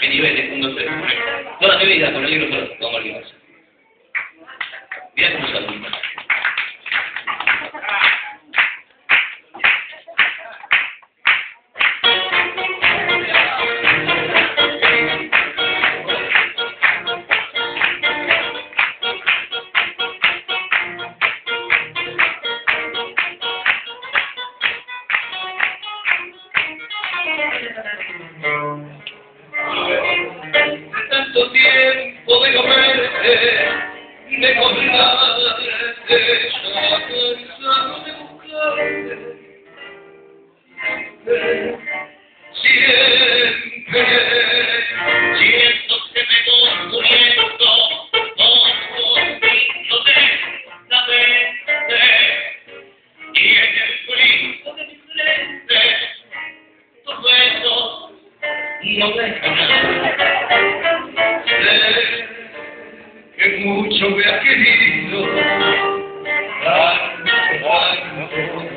¿Qué niveles? Un, dos, tres. Toda mi vida con el libro solo, con Oliver. Mira cómo verte, de colgarte, ya cansado de buscarte. Siempre, siento que me voy muriendo, confundido de la mente, y el frío de mi frente, tus besos no mucho me ha querido, tanto, tanto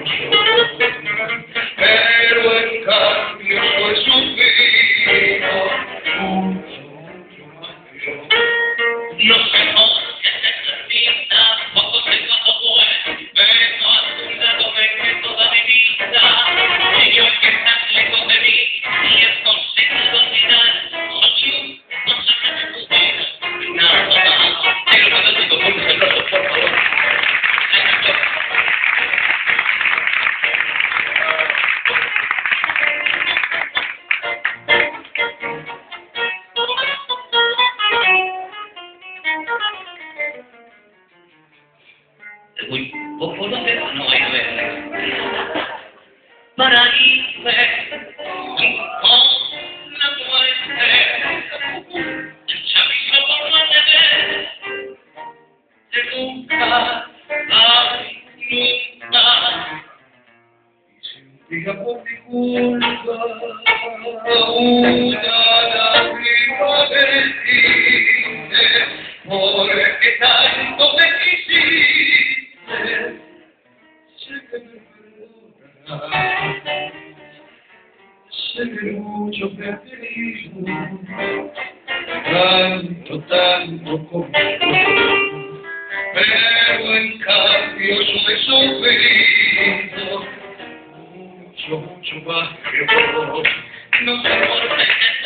Uy, ¿por por dónde? No, ahí no es. Para irme con la muerte, ya por la TV, de nunca, ay, nunca. Y día por mi culpa, una lágrima vertiste, porque tanto me sé que que mucho me has querido, tanto, tanto como pero en cambio yo he sufrido mucho, mucho más que vos. No sé por qué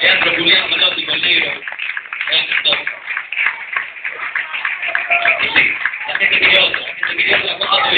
Leandro Julián Malotti con negro. La gente la gente quería otra cosa